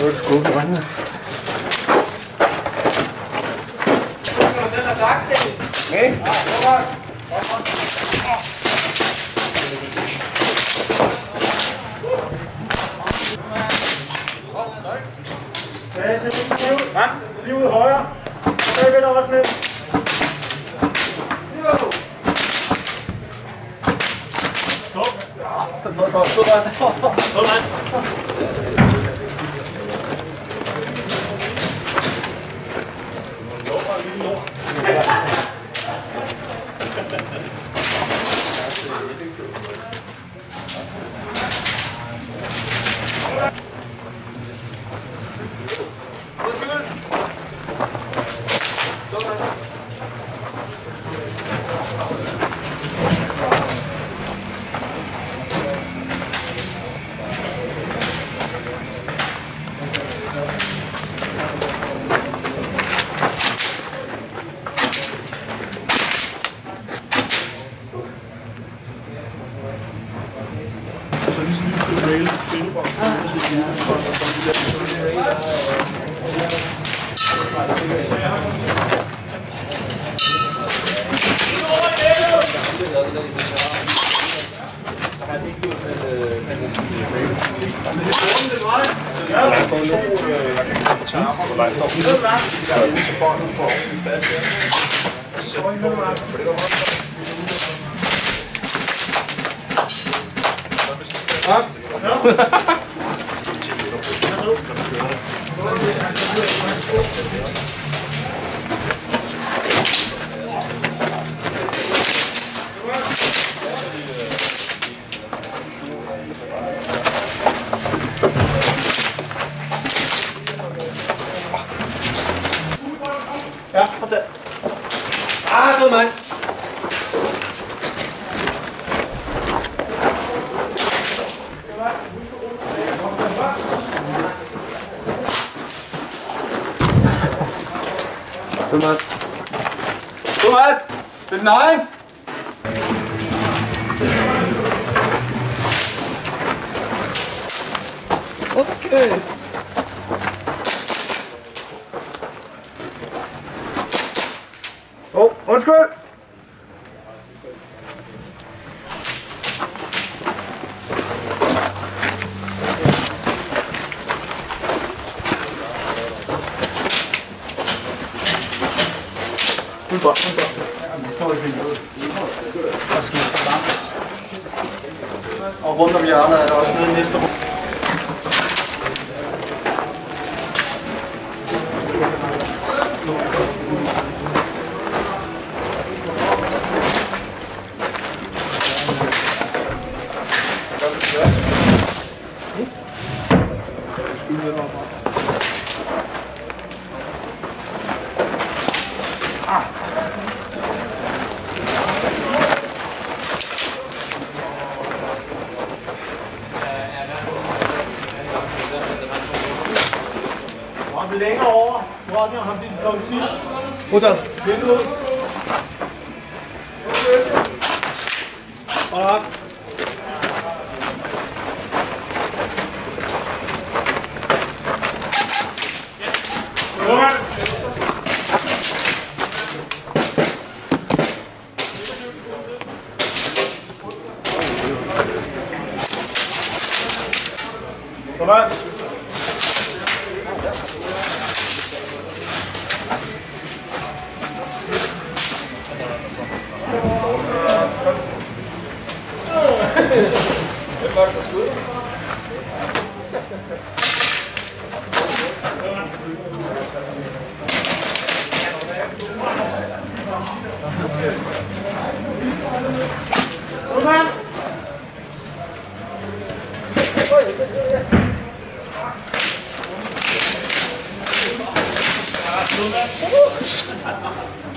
har du skubbe i vandet. Okay. Frem, lige ud højre. Så vil der også ned. Stop. Stop, Sådan. Så lige Thank you. Det er din egen. Okay. Oh, undskyld. Fuld Og skal så. Og rundt om hjørnet er der også nede i næste rum. 好，站。来。老板。老板。Thank you.